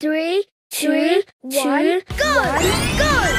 Three, two, one, go! Go!